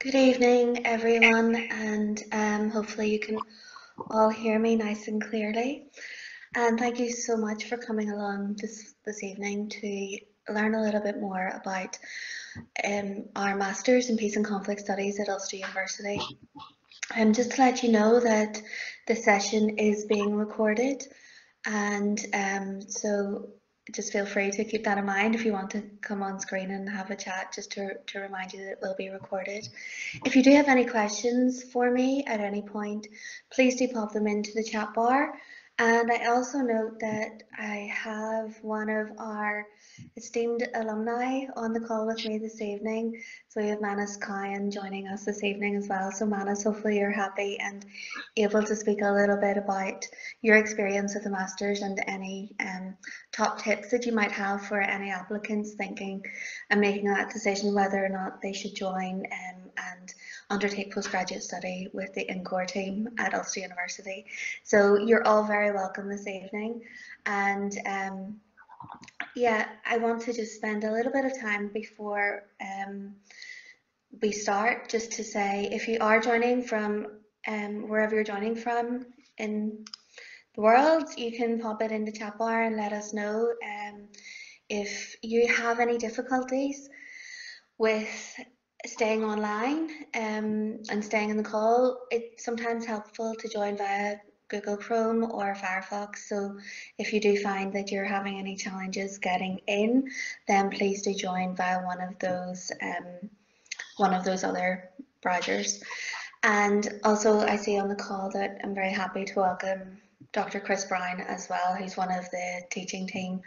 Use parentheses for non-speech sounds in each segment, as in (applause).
Good evening, everyone, and um, hopefully you can all hear me nice and clearly. And thank you so much for coming along this, this evening to learn a little bit more about um, our Masters in Peace and Conflict Studies at Ulster University. And um, just to let you know that the session is being recorded and um, so just feel free to keep that in mind if you want to come on screen and have a chat just to, to remind you that it will be recorded. If you do have any questions for me at any point, please do pop them into the chat bar and I also note that I have one of our esteemed alumni on the call with me this evening. So we have Manus Kyan joining us this evening as well. So Manus, hopefully you're happy and able to speak a little bit about your experience with the Masters and any um, top tips that you might have for any applicants thinking and making that decision whether or not they should join um, and undertake postgraduate study with the INCORE team at Ulster University. So you're all very welcome this evening. And um, yeah, I want to just spend a little bit of time before um, we start just to say if you are joining from um, wherever you're joining from in the world, you can pop it in the chat bar and let us know um, if you have any difficulties with staying online um, and staying in the call, it's sometimes helpful to join via Google Chrome or Firefox. So if you do find that you're having any challenges getting in, then please do join via one of those um, one of those other browsers. And also I see on the call that I'm very happy to welcome Dr. Chris Brown as well, who's one of the teaching team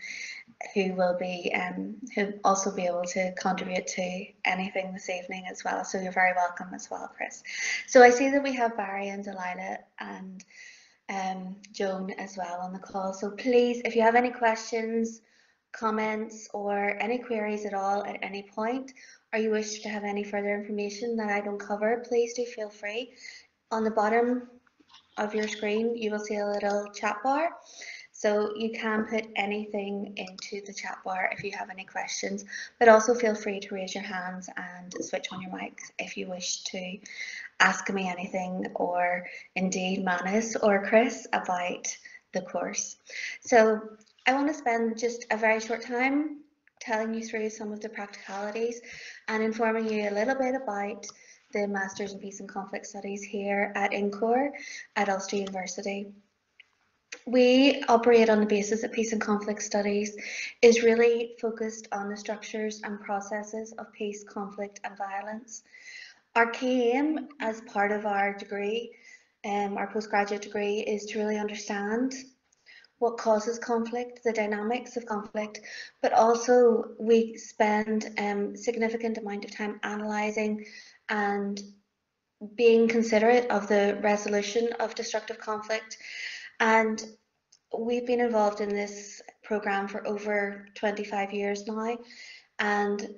who will be um, who also be able to contribute to anything this evening as well. So you're very welcome as well, Chris. So I see that we have Barry and Delilah and um, Joan as well on the call. So please, if you have any questions, comments, or any queries at all at any point, or you wish to have any further information that I don't cover, please do feel free. On the bottom of your screen, you will see a little chat bar so you can put anything into the chat bar if you have any questions, but also feel free to raise your hands and switch on your mics if you wish to ask me anything or indeed Manus or Chris about the course. So I want to spend just a very short time telling you through some of the practicalities and informing you a little bit about the Masters in Peace and Conflict Studies here at INCORE at Ulster University we operate on the basis that peace and conflict studies is really focused on the structures and processes of peace, conflict and violence. Our key aim as part of our degree, um, our postgraduate degree, is to really understand what causes conflict, the dynamics of conflict, but also we spend um, significant amount of time analysing and being considerate of the resolution of destructive conflict and we've been involved in this program for over 25 years now, and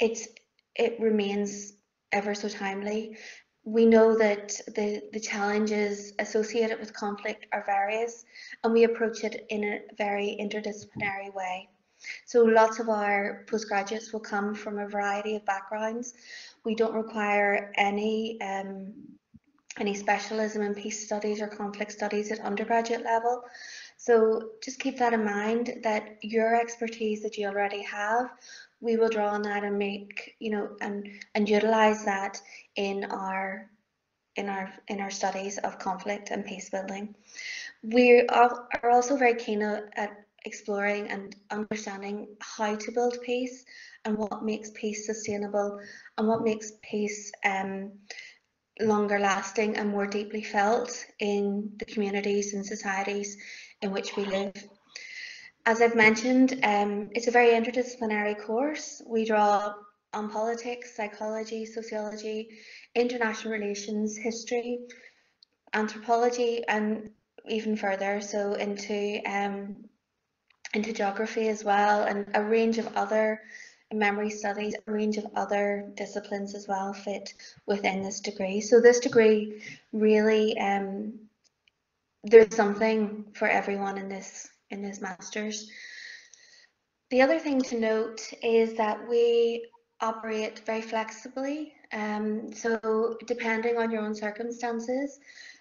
it's it remains ever so timely. We know that the, the challenges associated with conflict are various, and we approach it in a very interdisciplinary way. So lots of our postgraduates will come from a variety of backgrounds. We don't require any um, any specialism in peace studies or conflict studies at undergraduate level. So just keep that in mind that your expertise that you already have, we will draw on that and make, you know, and, and utilize that in our in our in our studies of conflict and peace building. We are, also very keen at exploring and understanding how to build peace and what makes peace sustainable and what makes peace um, longer lasting and more deeply felt in the communities and societies in which we live. As I've mentioned, um, it's a very interdisciplinary course. We draw on politics, psychology, sociology, international relations, history, anthropology, and even further, so into um, into geography as well, and a range of other memory studies, a range of other disciplines as well fit within this degree. So this degree really, um, there's something for everyone in this in this masters. The other thing to note is that we operate very flexibly. Um, so depending on your own circumstances,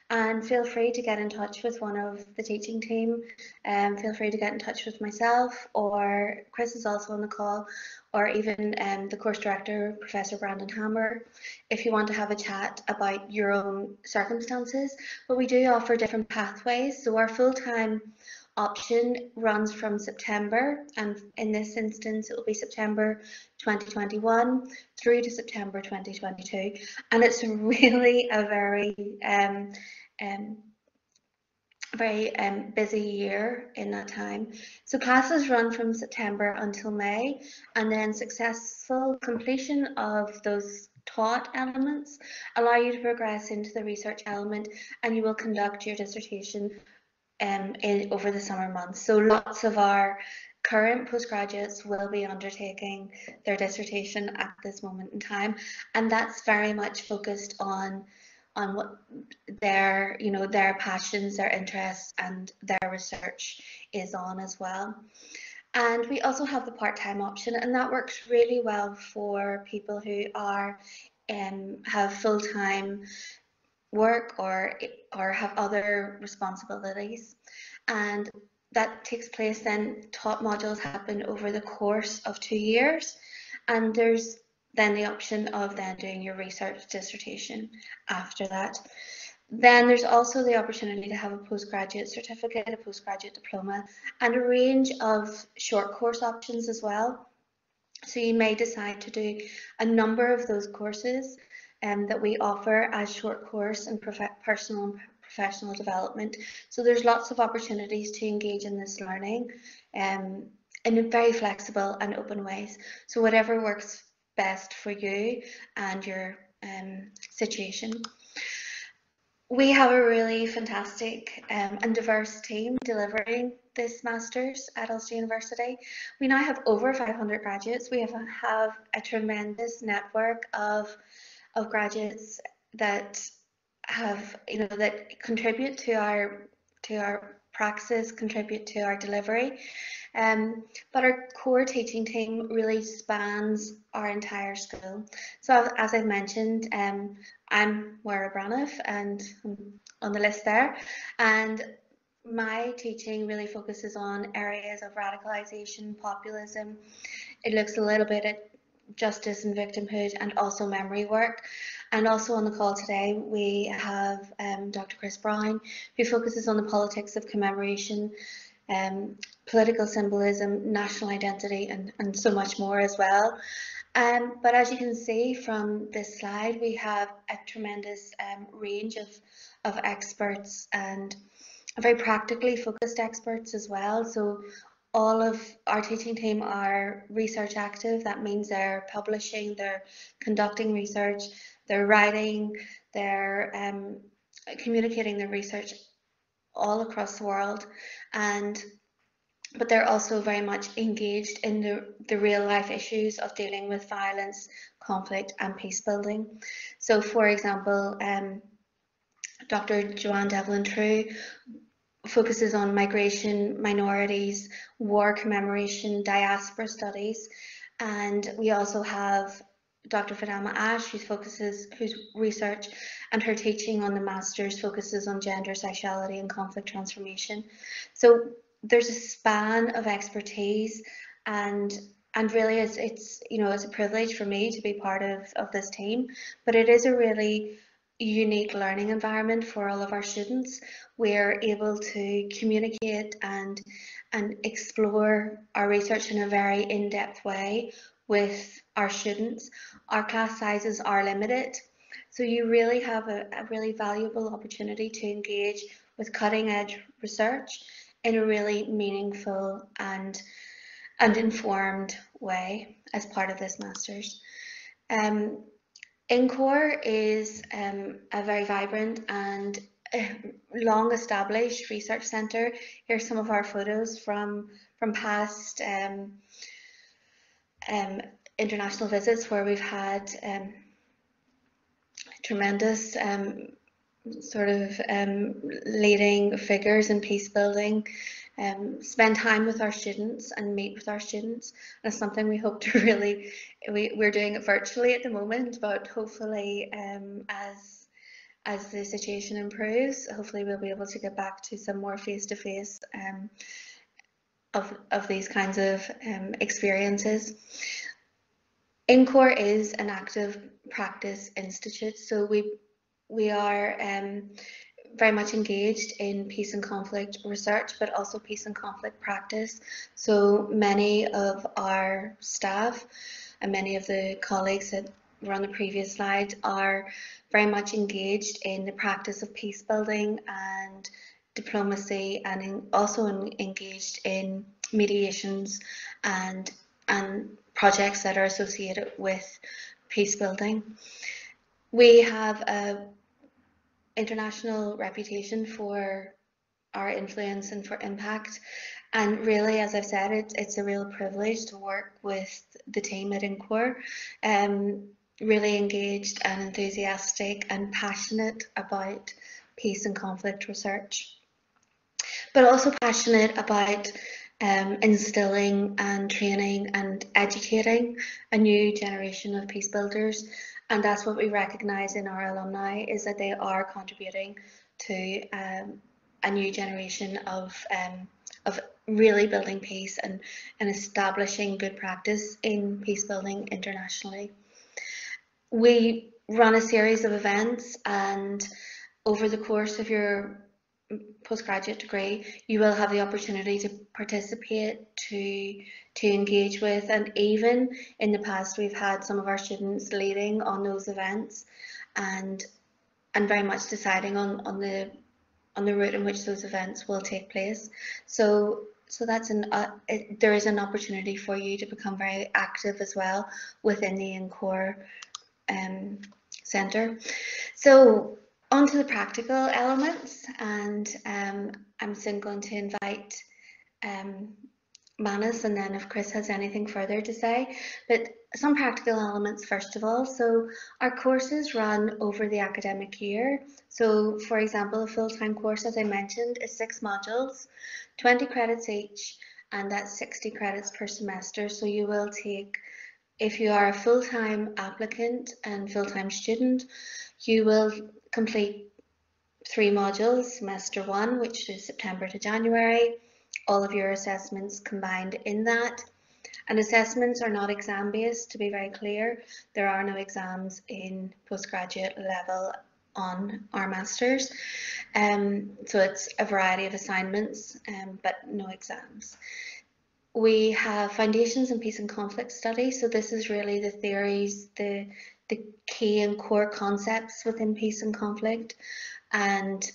and feel free to get in touch with one of the teaching team. Um, feel free to get in touch with myself or Chris is also on the call or even um, the course director, Professor Brandon Hamber, if you want to have a chat about your own circumstances. But we do offer different pathways. So our full-time option runs from September and in this instance it will be September 2021 through to September 2022 and it's really a very um, um, very um, busy year in that time. So classes run from September until May and then successful completion of those taught elements allow you to progress into the research element and you will conduct your dissertation um, in, over the summer months. So lots of our current postgraduates will be undertaking their dissertation at this moment in time and that's very much focused on on what their you know their passions their interests and their research is on as well. And we also have the part-time option and that works really well for people who are um, have full-time work or or have other responsibilities. And that takes place then top modules happen over the course of two years. And there's then the option of then doing your research dissertation after that then there's also the opportunity to have a postgraduate certificate, a postgraduate diploma, and a range of short course options as well. So you may decide to do a number of those courses um, that we offer as short course and personal and professional development. So there's lots of opportunities to engage in this learning um, in very flexible and open ways. So whatever works best for you and your um, situation. We have a really fantastic um, and diverse team delivering this Masters at Ulster University. We now have over 500 graduates. We have, have a tremendous network of of graduates that have you know that contribute to our to our praxis, contribute to our delivery. Um, but our core teaching team really spans our entire school. So as I've mentioned, um, I'm Moira Braniff and I'm on the list there. And my teaching really focuses on areas of radicalisation, populism. It looks a little bit at justice and victimhood and also memory work. And also on the call today, we have um, Dr. Chris Brown, who focuses on the politics of commemoration, um, political symbolism, national identity, and, and so much more as well. Um, but as you can see from this slide, we have a tremendous um, range of, of experts and very practically focused experts as well. So all of our teaching team are research active. That means they're publishing, they're conducting research, they're writing, they're um, communicating their research all across the world. And but they're also very much engaged in the, the real life issues of dealing with violence, conflict and peace building. So for example, um, Dr. Joanne Devlin Trew focuses on migration, minorities, war commemoration, diaspora studies, and we also have Dr. Fidelma Ashe, who focuses, whose research and her teaching on the masters focuses on gender, sexuality, and conflict transformation. So there's a span of expertise, and and really, it's it's you know it's a privilege for me to be part of of this team. But it is a really unique learning environment for all of our students. We're able to communicate and and explore our research in a very in-depth way with our students. Our class sizes are limited, so you really have a, a really valuable opportunity to engage with cutting edge research in a really meaningful and and informed way as part of this master's. Um, is um, a very vibrant and (laughs) long established research centre. Here's some of our photos from, from past um, um, international visits where we've had um, tremendous um, sort of um, leading figures in peace building um, spend time with our students and meet with our students. And it's something we hope to (laughs) really, we, we're doing it virtually at the moment, but hopefully um, as as the situation improves, hopefully we'll be able to get back to some more face-to-face -face, um, of, of these kinds of um, experiences. INCORE is an active practice institute, so we we are um, very much engaged in peace and conflict research, but also peace and conflict practice. So many of our staff and many of the colleagues that were on the previous slide are very much engaged in the practice of peace building and diplomacy and in, also in, engaged in mediations and and projects that are associated with peace building. We have a international reputation for our influence and for impact. And really, as I've said, it's, it's a real privilege to work with the team at INCORE. Um, really engaged and enthusiastic and passionate about peace and conflict research. But also passionate about um, instilling and training and educating a new generation of peace builders and that's what we recognise in our alumni is that they are contributing to um, a new generation of um, of really building peace and, and establishing good practice in peace building internationally. We run a series of events and over the course of your postgraduate degree, you will have the opportunity to participate, to to engage with, and even in the past, we've had some of our students leading on those events, and and very much deciding on on the on the route in which those events will take place. So so that's an uh, it, there is an opportunity for you to become very active as well within the INCORE um, Centre. So on to the practical elements and um, I'm soon going to invite um, Manus and then if Chris has anything further to say. But some practical elements first of all. So our courses run over the academic year. So for example, a full-time course, as I mentioned, is six modules, 20 credits each, and that's 60 credits per semester. So you will take, if you are a full-time applicant and full-time student, you will complete three modules, semester one, which is September to January, all of your assessments combined in that. And assessments are not exam based, to be very clear. There are no exams in postgraduate level on our masters. Um, so it's a variety of assignments, um, but no exams. We have foundations in peace and conflict study. So this is really the theories, the the key and core concepts within peace and conflict and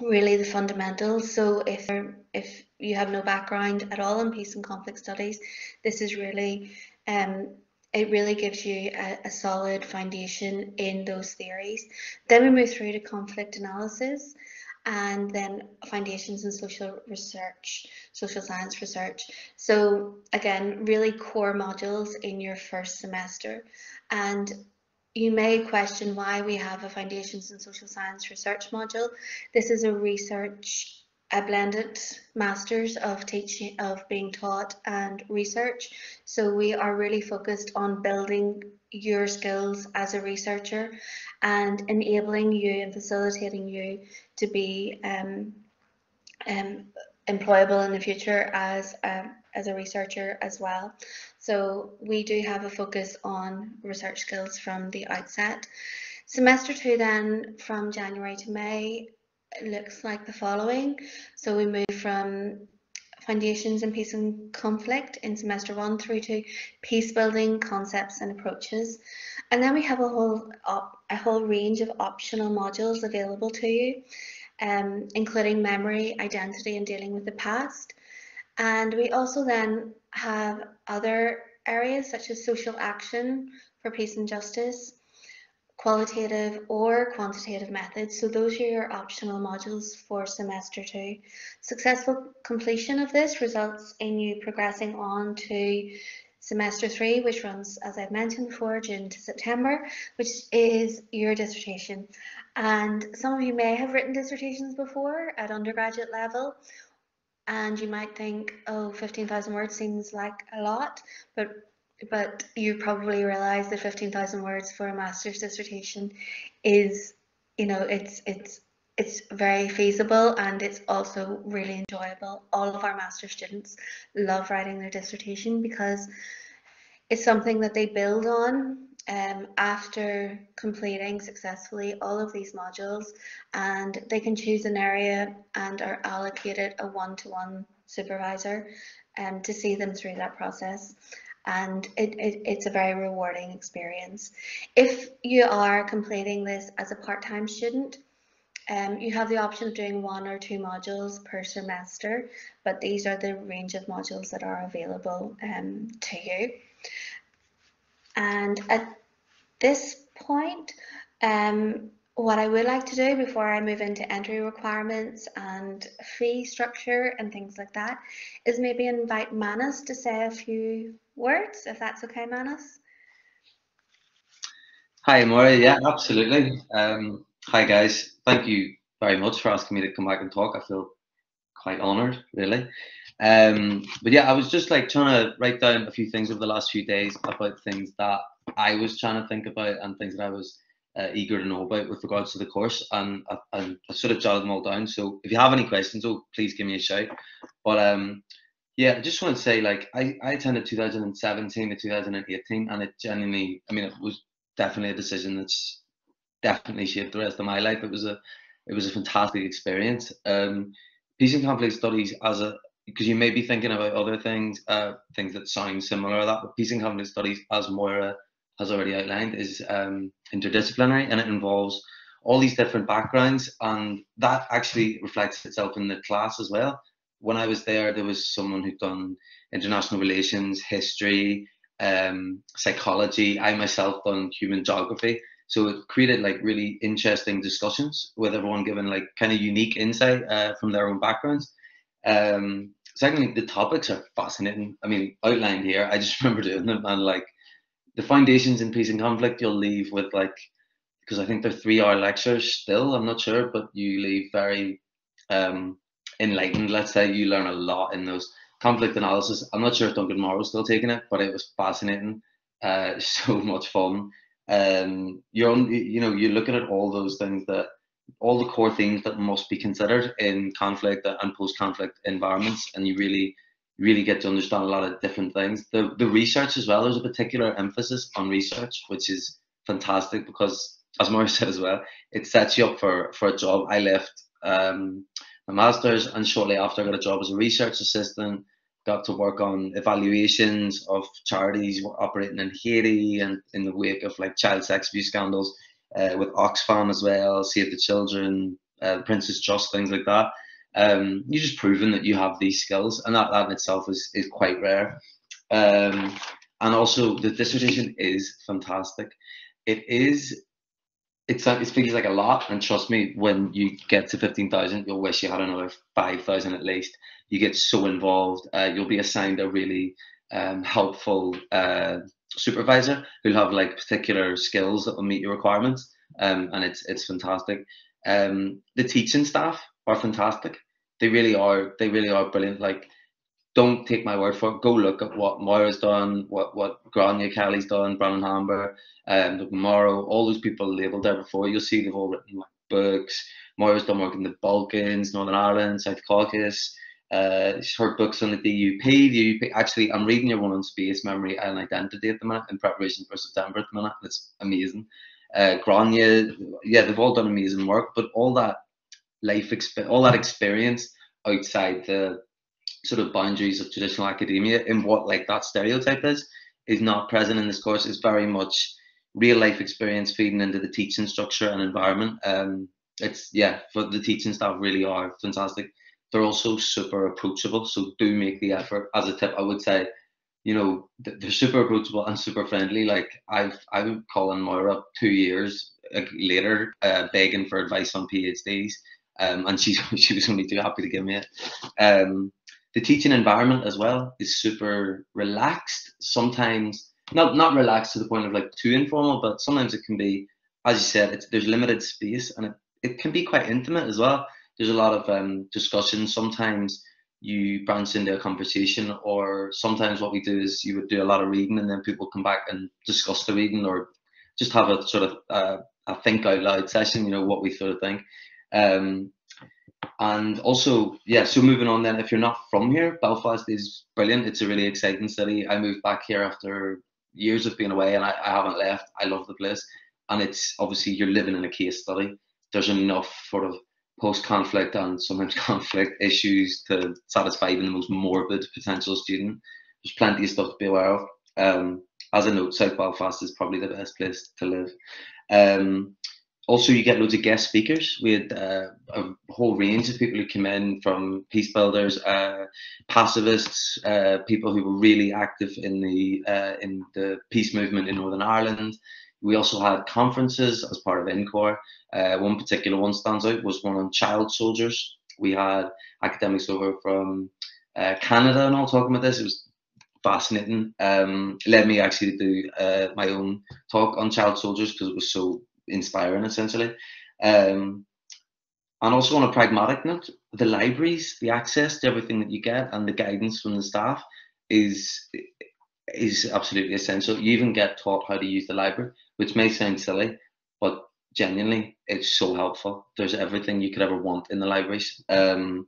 really the fundamentals. So if if you have no background at all in peace and conflict studies, this is really um, it really gives you a, a, solid foundation in those theories. Then we move through to conflict analysis and then foundations in social research, social science research. So again, really core modules in your first semester. And you may question why we have a Foundations in Social Science research module. This is a research, a blended Masters of teaching, of being taught and research. So we are really focused on building your skills as a researcher and enabling you and facilitating you to be um, um, employable in the future as a, as a researcher as well. So we do have a focus on research skills from the outset. Semester two then from January to May looks like the following. So we move from Foundations in Peace and Conflict in semester one through to peace building concepts and approaches. And then we have a whole a whole range of optional modules available to you, um, including memory, identity and dealing with the past. And we also then have other areas such as social action for peace and justice, qualitative or quantitative methods. So those are your optional modules for semester two. Successful completion of this results in you progressing on to semester three, which runs, as I've mentioned before, June to September, which is your dissertation. And some of you may have written dissertations before at undergraduate level, and you might think, oh, 15,000 words seems like a lot, but but you probably realize that 15,000 words for a master's dissertation is, you know, it's it's it's very feasible and it's also really enjoyable. All of our master students love writing their dissertation because it's something that they build on um, after completing successfully all of these modules and they can choose an area and are allocated a one-to-one supervisor um, to see them through that process and it, it, it's a very rewarding experience. If you are completing this as a part-time student, um, you have the option of doing one or two modules per semester, but these are the range of modules that are available um, to you. And at this point, um, what I would like to do before I move into entry requirements and fee structure and things like that is maybe invite Manus to say a few words, if that's okay, Manus. Hi, Maura. Yeah, absolutely. Um, hi, guys. Thank you very much for asking me to come back and talk. I feel quite honoured, really. Um, but yeah, I was just like trying to write down a few things over the last few days about things that I was trying to think about and things that I was uh, eager to know about with regards to the course, and I, I, I, sort of jotted them all down. So if you have any questions, oh, please give me a shout. But um, yeah, I just want to say, like, I, I attended 2017 to 2018, and it genuinely, I mean, it was definitely a decision that's definitely shaped the rest of my life. It was a, it was a fantastic experience. Um, peace and conflict studies as a because you may be thinking about other things, uh, things that sound similar to that, but peace and conflict studies, as Moira has already outlined, is um, interdisciplinary and it involves all these different backgrounds, and that actually reflects itself in the class as well. When I was there, there was someone who'd done international relations, history, um, psychology. I myself done human geography, so it created like really interesting discussions with everyone given like kind of unique insight uh, from their own backgrounds. Um, secondly, the topics are fascinating. I mean, outlined here, I just (laughs) remember doing them and like the foundations in peace and conflict, you'll leave with like, because I think they're three hour lectures still, I'm not sure, but you leave very um, enlightened, let's say. You learn a lot in those conflict analysis. I'm not sure if Duncan Morrow's still taking it, but it was fascinating. Uh, (laughs) so much fun. Um, you're on, you know, you're looking at all those things that all the core things that must be considered in conflict and post-conflict environments, and you really, really get to understand a lot of different things. The the research as well. There's a particular emphasis on research, which is fantastic because, as Maurice (laughs) said as well, it sets you up for for a job. I left um, my masters, and shortly after, I got a job as a research assistant. Got to work on evaluations of charities operating in Haiti and in the wake of like child sex abuse scandals uh, with Oxfam as well, Save the Children, uh, Prince's Trust, things like that. Um, you're just proving that you have these skills, and that, that in itself is, is quite rare. Um, and also, the dissertation is fantastic. It is, it's, it feels like a lot, and trust me, when you get to 15,000, you'll wish you had another 5,000 at least. You get so involved. Uh, you'll be assigned a really um, helpful uh, supervisor who'll have like particular skills that will meet your requirements. Um, and it's it's fantastic. Um, the teaching staff are fantastic. They really are. They really are brilliant. Like, don't take my word for it. Go look at what Moira's done, what what Gráinne Kelly's done, Brandon Hamber, um, Morrow, all those people labelled there before. You'll see they've all written like books. Moira's done work in the Balkans, Northern Ireland, South Caucasus. Uh, her books on the DUP. The DUP. Actually, I'm reading your one on space, memory, and identity at the minute in preparation for September at the minute. It's amazing. Uh, Gráinne, yeah, they've all done amazing work, but all that life, exp- all that experience outside the sort of boundaries of traditional academia and what like that stereotype is, is not present in this course. It's very much real life experience feeding into the teaching structure and environment. Um, it's yeah, for the teaching staff really are fantastic they're also super approachable. So do make the effort. As a tip, I would say, you know, they're super approachable and super friendly. Like I've I've call in Moira two years later, uh, begging for advice on PhDs, um, and she (laughs) she was only too happy to give me it. Um, the teaching environment as well is super relaxed. Sometimes not not relaxed to the point of like too informal, but sometimes it can be, as you said, it's there's limited space and it, it can be quite intimate as well there's a lot of um, discussion. Sometimes you bounce into a conversation, or sometimes what we do is you would do a lot of reading and then people come back and discuss the reading or just have a sort of uh, a think out loud session, you know, what we sort of think. Um, and also, yeah, so moving on then, if you're not from here, Belfast is brilliant. It's a really exciting city. I moved back here after years of being away and I, I haven't left. I love the place. And it's obviously you're living in a case study. There's enough sort of post conflict and sometimes (laughs) conflict issues to satisfy even the most morbid potential student. There's plenty of stuff to be aware of. Um, as a note, South Belfast is probably the best place to live. Um, also, you get loads of guest speakers. We had uh, a whole range of people who came in from peace builders, uh, pacifists, uh, people who were really active in the uh, in the peace movement in Northern Ireland. We also had conferences as part of INCORE. Uh, one particular one stands out was one on child soldiers. We had academics over from uh, Canada and all talking about this. It was fascinating. Um, led me actually to do my own talk on child soldiers because it was so inspiring essentially. Um, and also on a pragmatic note, the libraries, the access to everything that you get, and the guidance from the staff is is absolutely essential. You even get taught how to use the library, which may sound silly, but genuinely, it's so helpful. There's everything you could ever want in the libraries. Um,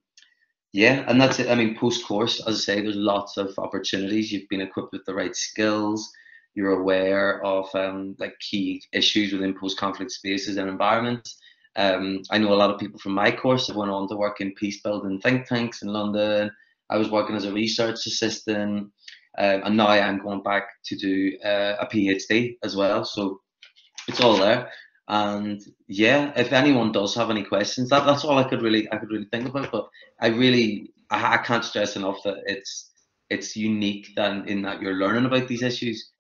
yeah, and that's it. I mean, post course, as I say, there's lots of opportunities. You've been equipped with the right skills you're aware of um, like key issues within post-conflict spaces and environments. Um, I know a lot of people from my course have went on to work in peace building think tanks in London. I was working as a research assistant, um, and now I'm going back to do uh, a PhD as well. So it's all there. And yeah, if anyone does have any questions, that, that's all I could really I could really think about. But I really I, I can't stress enough that it's it's unique then in that you're learning about these issues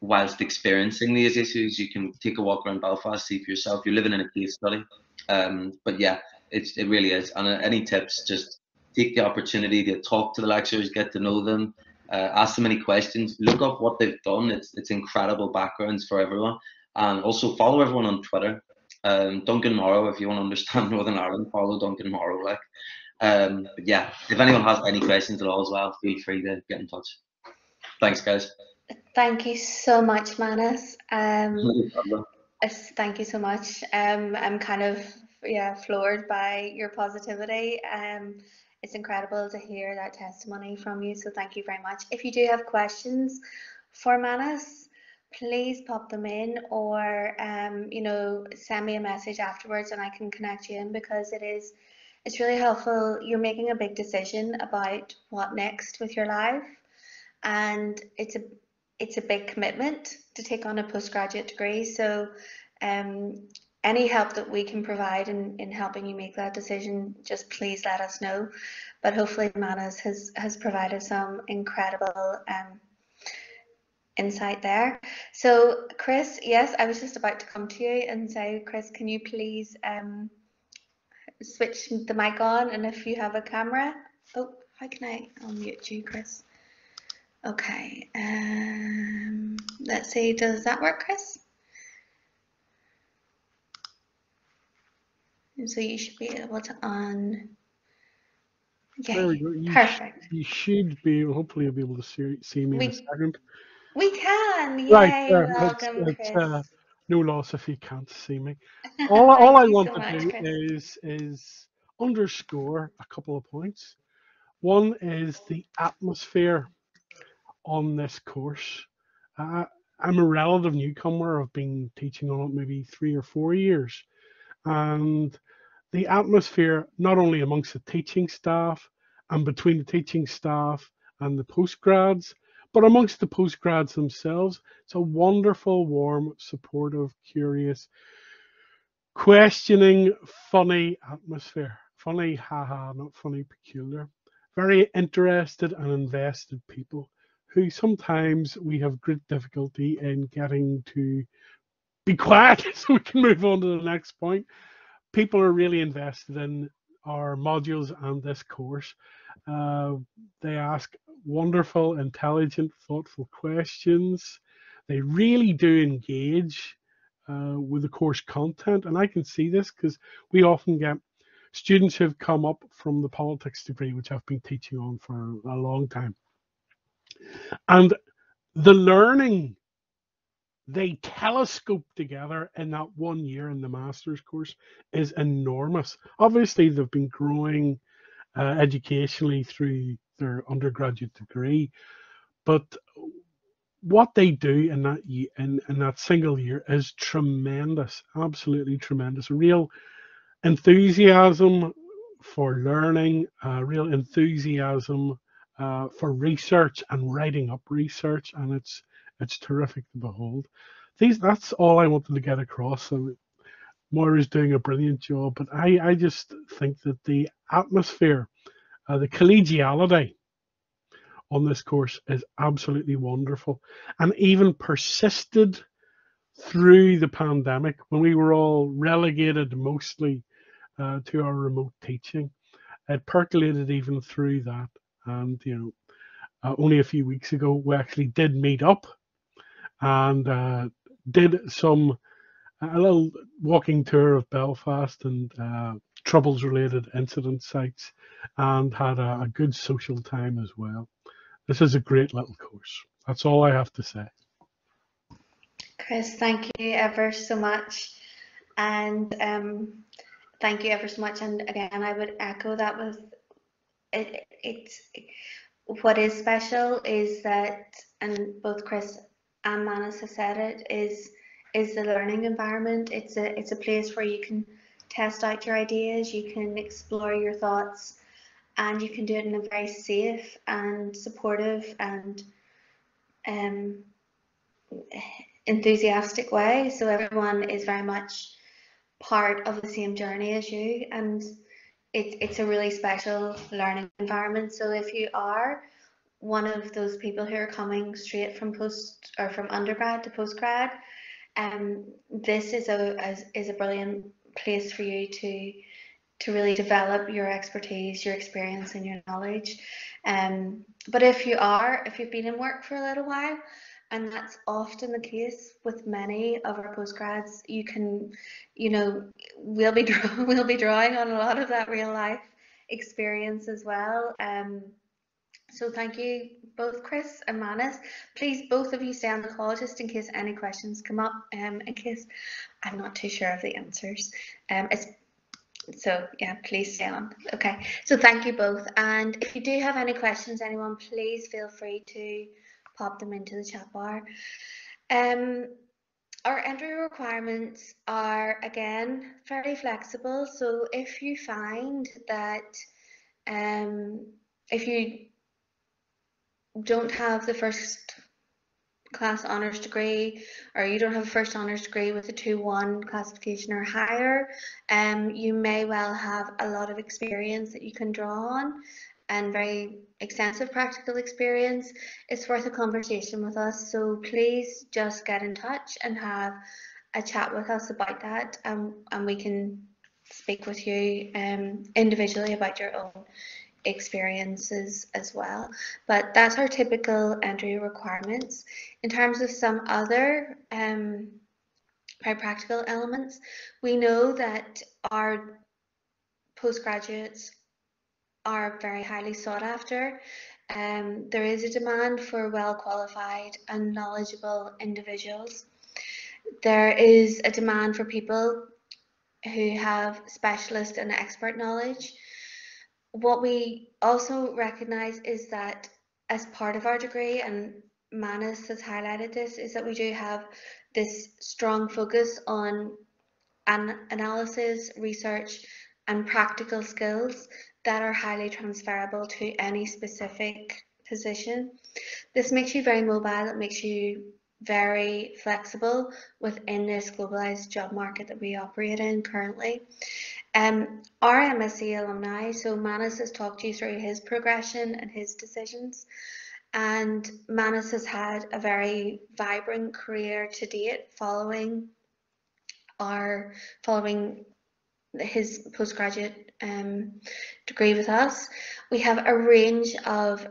whilst experiencing these issues, you can take a walk around Belfast, see for yourself. You're living in a case study. Um, but yeah, it's, it really is. And uh, any tips, just take the opportunity to talk to the lecturers, get to know them, uh, ask them any questions, look up what they've done. It's, it's incredible backgrounds for everyone. And also follow everyone on Twitter. Um, Duncan Morrow, if you want to understand (laughs) Northern Ireland, follow Duncan Morrow. Like, um, but yeah, if anyone has any questions at all as well, feel free to get in touch. Thanks, guys. Thank you so much, Manus. Um, thank you so much. Um, I'm kind of yeah floored by your positivity. Um, it's incredible to hear that testimony from you. So thank you very much. If you do have questions for Manus, please pop them in or um, you know send me a message afterwards and I can connect you in because it is it's really helpful. You're making a big decision about what next with your life and it's a it's a big commitment to take on a postgraduate degree. So um, any help that we can provide in, in helping you make that decision, just please let us know. But hopefully Manus has, has provided some incredible um, insight there. So Chris, yes, I was just about to come to you and say, Chris, can you please um, switch the mic on and if you have a camera, oh, how can I unmute you, Chris? Okay, um, let's see, does that work, Chris? And so you should be able to on. Okay, there we go. You perfect. Sh you should be, hopefully you'll be able to see, see me we, in a second. We can, Yay, right, welcome, it's, it's, uh, no loss if you can't see me. (laughs) All, all I want so to much, do Chris. is, is underscore a couple of points. One is the atmosphere on this course. Uh, I'm a relative newcomer. I've been teaching on it maybe three or four years. And the atmosphere, not only amongst the teaching staff and between the teaching staff and the postgrads, but amongst the postgrads themselves, it's a wonderful, warm, supportive, curious, questioning, funny atmosphere. Funny, haha, not funny, peculiar. Very interested and invested people who sometimes we have great difficulty in getting to be quiet (laughs) so we can move on to the next point. People are really invested in our modules and this course. Uh, they ask wonderful, intelligent, thoughtful questions. They really do engage uh, with the course content. And I can see this because we often get students who've come up from the politics degree, which I've been teaching on for a long time. And the learning they telescope together in that one year in the master's course is enormous. Obviously, they've been growing uh, educationally through their undergraduate degree, but what they do in that in, in that single year is tremendous, absolutely tremendous. A real enthusiasm for learning, uh, real enthusiasm uh, for research and writing up research, and it's it's terrific to behold. These that's all I wanted to get across. So Moira's doing a brilliant job, but I I just think that the atmosphere, uh, the collegiality on this course is absolutely wonderful, and even persisted through the pandemic when we were all relegated mostly uh, to our remote teaching. It percolated even through that, and you know, uh, only a few weeks ago we actually did meet up and uh, did some a little walking tour of Belfast and uh, troubles related incident sites and had a, a, good social time as well. This is a great little course. That's all I have to say. Chris, thank you ever so much. And um, thank you ever so much. And again, I would echo that with it, it's what is special is that, and both Chris and Manus has said it, is is the learning environment. It's a it's a place where you can test out your ideas, you can explore your thoughts, and you can do it in a very safe and supportive and um, enthusiastic way. So everyone is very much part of the same journey as you, and it's it's a really special learning environment. So if you are one of those people who are coming straight from post or from undergrad to postgrad, um, this is a is a brilliant place for you to to really develop your expertise, your experience, and your knowledge. Um, but if you are, if you've been in work for a little while, and that's often the case with many of our postgrads, you can, you know, we'll be (laughs) we'll be drawing on a lot of that real life experience as well. Um, so thank you both Chris and Manus. Please both of you stay on the call just in case any questions come up, um, in case I'm not too sure of the answers. Um, it's, so yeah, please stay on. Okay, so thank you both. And if you do have any questions, anyone, please feel free to pop them into the chat bar. Um, our entry requirements are again very flexible. So if you find that um, if you don't have the first class honours degree or you don't have a first honours degree with a 2-1 classification or higher, um, you may well have a lot of experience that you can draw on and very extensive practical experience. It's worth a conversation with us. So please just get in touch and have a chat with us about that um, and we can speak with you um, individually about your own experiences as well. But that's our typical entry requirements. In terms of some other um, very practical elements, we know that our postgraduates are very highly sought after. Um, there is a demand for well qualified and knowledgeable individuals. There is a demand for people who have specialist and expert knowledge what we also recognize is that as part of our degree, and Manus has highlighted this, is that we do have this strong focus on an analysis, research, and practical skills that are highly transferable to any specific position. This makes you very mobile, it makes you very flexible within this globalized job market that we operate in currently. Um, our MSc alumni, so Manus has talked you through his progression and his decisions. And Manus has had a very vibrant career to date following our following his postgraduate um, degree with us. We have a range of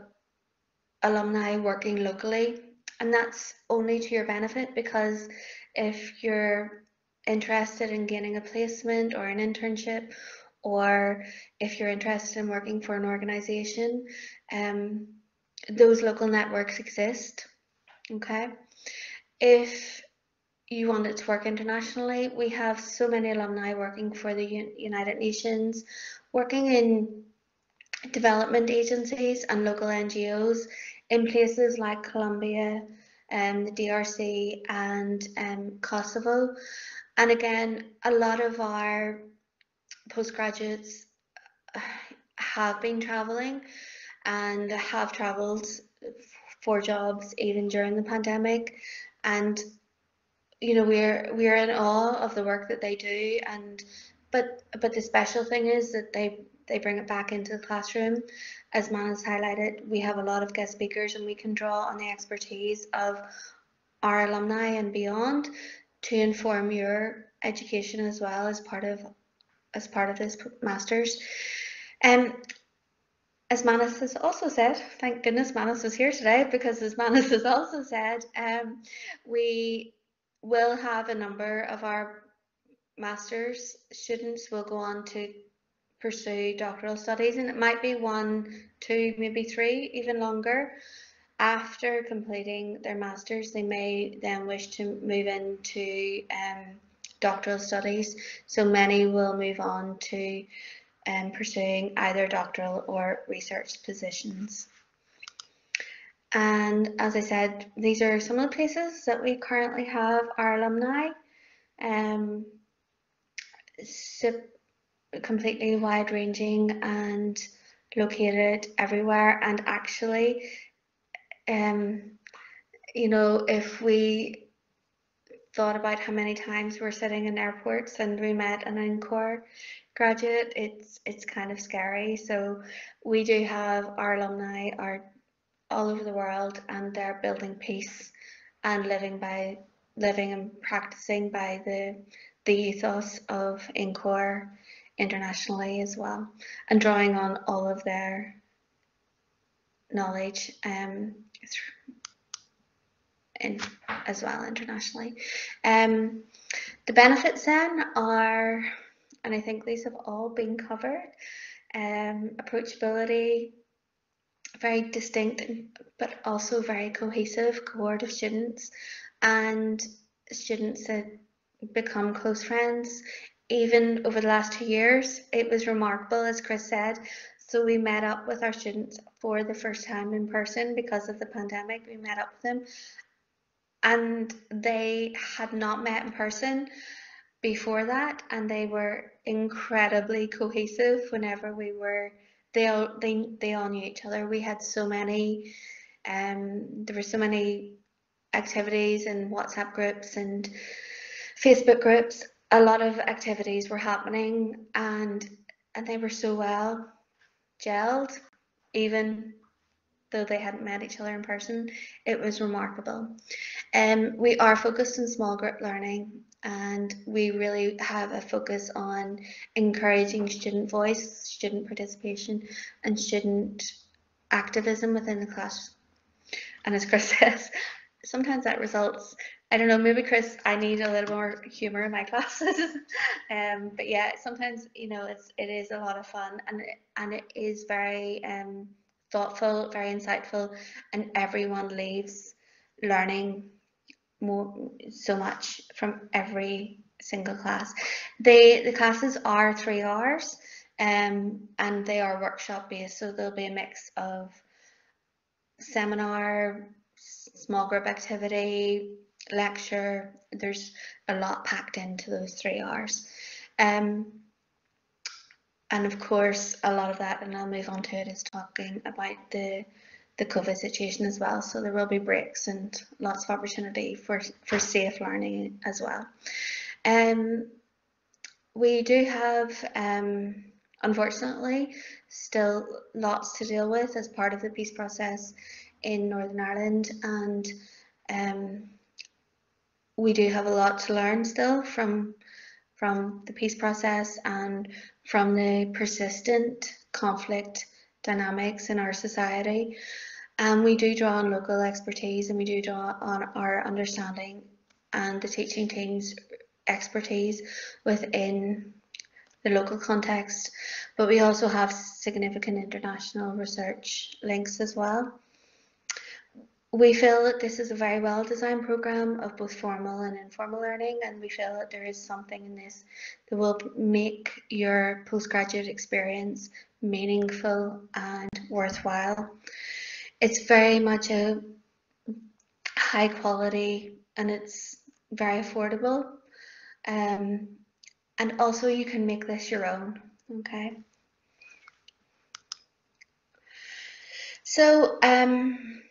alumni working locally and that's only to your benefit because if you're interested in gaining a placement or an internship or if you're interested in working for an organization, um, those local networks exist. Okay. If you wanted to work internationally, we have so many alumni working for the United Nations, working in development agencies and local NGOs in places like Colombia, um, the DRC and um, Kosovo. And again, a lot of our postgraduates uh, have been traveling and have traveled for jobs even during the pandemic. And you know we're we're in awe of the work that they do. And but but the special thing is that they they bring it back into the classroom. As has highlighted we have a lot of guest speakers and we can draw on the expertise of our alumni and beyond to inform your education as well as part of as part of this masters um as Manus has also said, thank goodness Manus was here today because as Manus has also said, um, we will have a number of our master's students will go on to pursue doctoral studies and it might be one, two, maybe three, even longer. After completing their masters, they may then wish to move into um, doctoral studies. So many will move on to um, pursuing either doctoral or research positions. And as I said, these are some of the places that we currently have our alumni. Um, so completely wide ranging and located everywhere. And actually, um, you know, if we thought about how many times we're sitting in airports and we met an INCORE graduate, it's it's kind of scary. So we do have our alumni are all over the world and they're building peace and living by living and practicing by the the ethos of INCORE internationally as well and drawing on all of their knowledge um, in, as well internationally. Um, the benefits then are, and I think these have all been covered, um, approachability, very distinct but also very cohesive cohort of students and students that become close friends even over the last two years it was remarkable as chris said so we met up with our students for the first time in person because of the pandemic. We met up with them and they had not met in person before that and they were incredibly cohesive whenever we were they all they, they all knew each other. We had so many um there were so many activities and whatsapp groups and facebook groups. A lot of activities were happening and and they were so well gelled even though they hadn't met each other in person it was remarkable um, we are focused on small group learning and we really have a focus on encouraging student voice, student participation and student activism within the class. And as Chris (laughs) says, sometimes that results, I don't know, maybe Chris, I need a little more humor in my (laughs) classes. um, but yeah, sometimes, you know, it's, it is a lot of fun and, it, and it is very um, thoughtful, very insightful and everyone leaves learning more so much from every single class. They the classes are three hours um, and they are workshop based, so there'll be a mix of seminar, small group activity, lecture. There's a lot packed into those three hours. Um, and of course, a lot of that, and I'll move on to it, is talking about the the COVID situation as well. So there will be breaks and lots of opportunity for, for safe learning as well. Um, we do have, um, unfortunately, still lots to deal with as part of the peace process in Northern Ireland and um, we do have a lot to learn still from from the peace process and from the persistent conflict dynamics in our society. And we do draw on local expertise and we do draw on our understanding and the teaching team's expertise within the local context, but we also have significant international research links as well. We feel that this is a very well designed programme of both formal and informal learning, and we feel that there is something in this that will make your postgraduate experience meaningful and worthwhile. It's very much a high quality and it's very affordable. Um, and also you can make this your own, okay? So, um,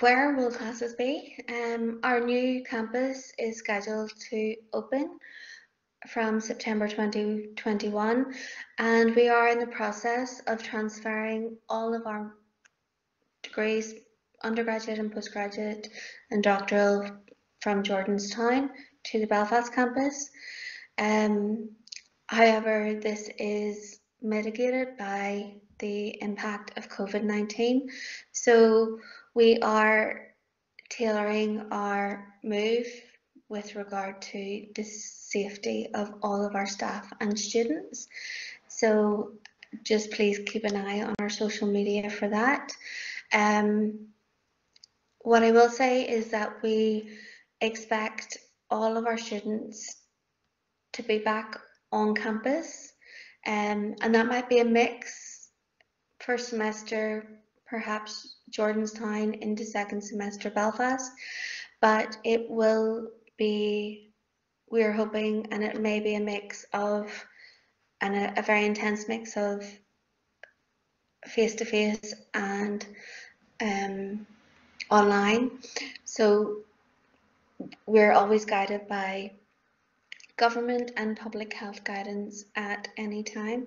where will classes be? Um, our new campus is scheduled to open from September 2021 and we are in the process of transferring all of our degrees, undergraduate and postgraduate and doctoral from Jordanstown to the Belfast campus. Um, however, this is mitigated by the impact of COVID-19. So we are tailoring our move with regard to the safety of all of our staff and students. So just please keep an eye on our social media for that. Um, what I will say is that we expect all of our students to be back on campus um, and that might be a mix first semester perhaps Jordanstown into second semester Belfast but it will be we're hoping and it may be a mix of and a, a very intense mix of face to face and um, online so we're always guided by government and public health guidance at any time.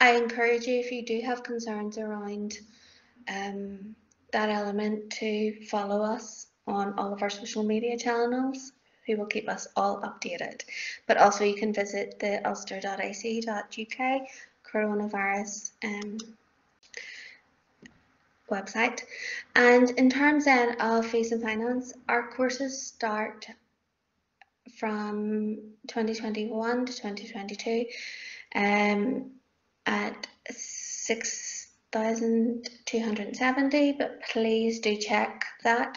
I encourage you if you do have concerns around um, that element to follow us on all of our social media channels who will keep us all updated. But also you can visit the ulster.ac.uk coronavirus um, website. And in terms then of fees and finance, our courses start from 2021 to 2022 um, at 6,270, but please do check that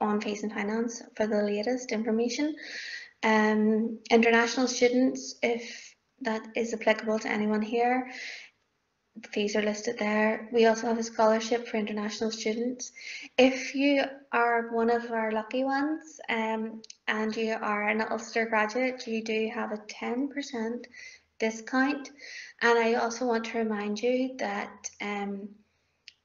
on Fees and Finance for the latest information. Um, international students, if that is applicable to anyone here, fees are listed there. We also have a scholarship for international students. If you are one of our lucky ones um, and you are an Ulster graduate, you do have a 10% discount. And I also want to remind you that um,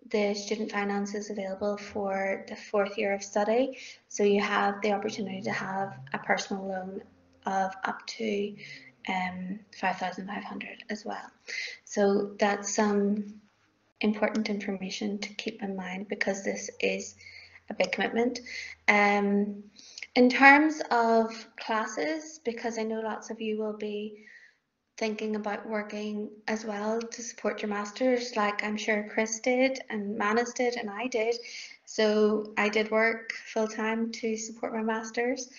the student finance is available for the fourth year of study. So you have the opportunity to have a personal loan of up to um, 5,500 as well. So that's some important information to keep in mind because this is a big commitment. Um, in terms of classes, because I know lots of you will be thinking about working as well to support your masters, like I'm sure Chris did and Manas did and I did. So I did work full time to support my masters.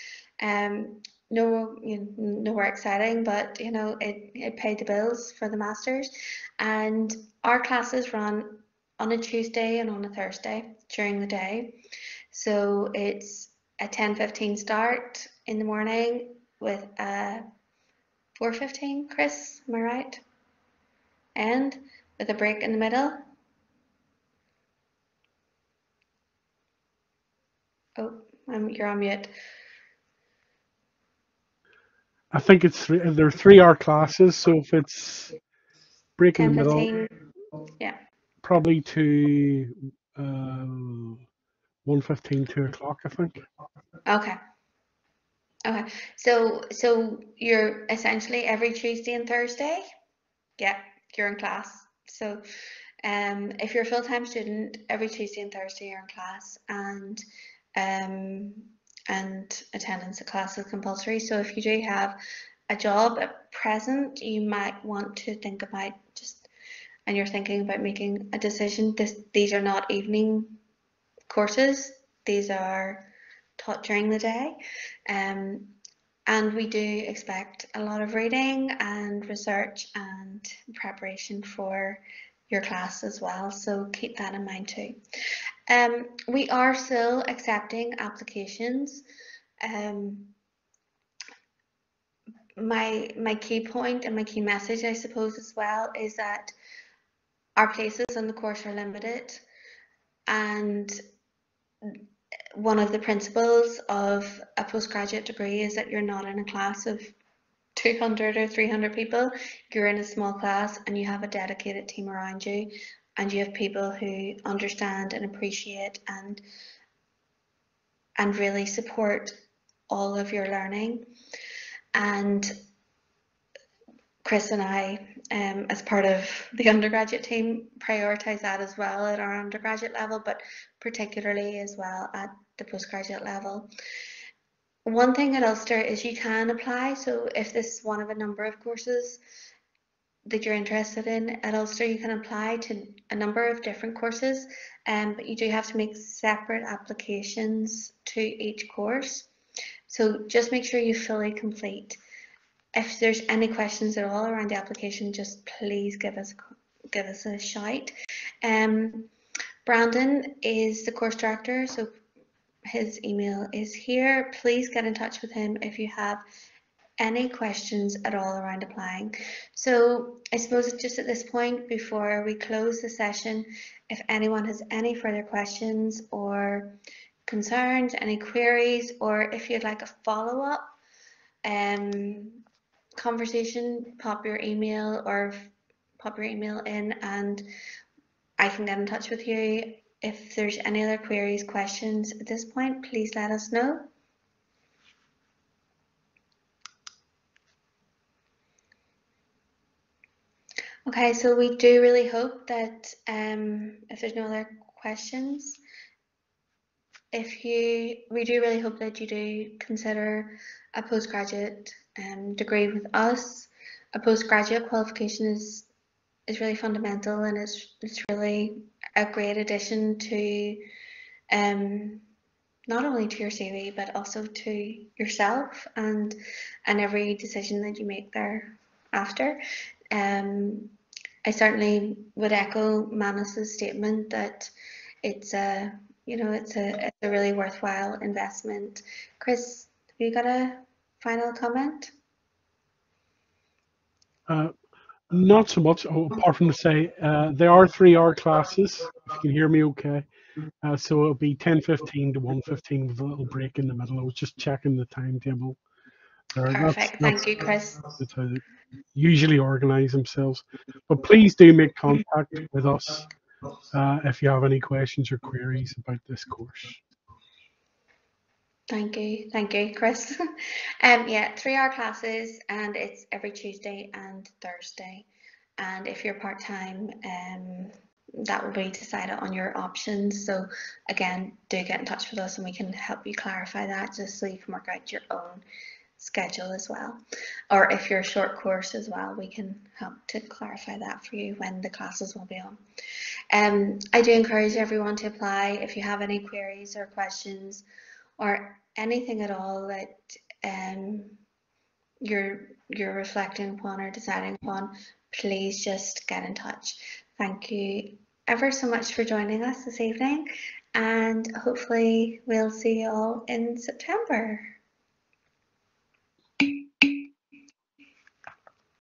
Um, no, you know, nowhere exciting, but you know, it, it paid the bills for the masters. And our classes run on a Tuesday and on a Thursday during the day. So it's a 10:15 start in the morning with a 4:15, Chris, am I right? And with a break in the middle. Oh, I'm, you're on mute. I think it's three, there are three hour classes, so if it's breaking the middle, yeah. probably to uh, 1.15, 2 o'clock, I think. Okay. Okay. So so you're essentially every Tuesday and Thursday? Yeah, you're in class. So um if you're a full-time student, every Tuesday and Thursday you're in class and um and attendance at class is compulsory. So if you do have a job at present, you might want to think about just and you're thinking about making a decision. This these are not evening courses. These are taught during the day. Um, and we do expect a lot of reading and research and preparation for your class as well, so keep that in mind too. Um, we are still accepting applications. Um, my my key point and my key message, I suppose, as well, is that our places on the course are limited, and one of the principles of a postgraduate degree is that you're not in a class of 200 or 300 people, you're in a small class and you have a dedicated team around you and you have people who understand and appreciate and and really support all of your learning. And Chris and I, um, as part of the undergraduate team, prioritise that as well at our undergraduate level, but particularly as well at the postgraduate level. One thing at Ulster is you can apply, so if this is one of a number of courses that you're interested in at Ulster, you can apply to a number of different courses, um, but you do have to make separate applications to each course. So just make sure you fully complete. If there's any questions at all around the application, just please give us give us a shout. Um, Brandon is the course director, so his email is here. Please get in touch with him if you have any questions at all around applying. So I suppose just at this point, before we close the session, if anyone has any further questions or concerns, any queries, or if you'd like a follow-up um, conversation, pop your email or pop your email in and I can get in touch with you if there's any other queries, questions at this point, please let us know. Okay, so we do really hope that um, if there's no other questions, if you, we do really hope that you do consider a postgraduate um, degree with us. A postgraduate qualification is is really fundamental and it's it's really a great addition to um, not only to your CV but also to yourself and and every decision that you make there after. Um, I certainly would echo Manas's statement that it's a you know it's a it's a really worthwhile investment. Chris, have you got a final comment? Uh, not so much, oh, apart from to say uh, there are three hour classes, if you can hear me okay. Uh, so it'll be 10.15 to 1.15 with a little break in the middle. I was just checking the timetable. Uh, Perfect, that's, thank that's, you, Chris. That's how they usually organise themselves. But please do make contact with us uh, if you have any questions or queries about this course. Thank you, thank you, Chris. (laughs) um, yeah, three hour classes and it's every Tuesday and Thursday. And if you're part time, um, that will be decided on your options. So again, do get in touch with us and we can help you clarify that just so you can work out your own schedule as well. Or if you're a short course as well, we can help to clarify that for you when the classes will be on. Um, I do encourage everyone to apply if you have any queries or questions or anything at all that um, you're you're reflecting upon or deciding upon, please just get in touch. Thank you ever so much for joining us this evening and hopefully we'll see you all in September.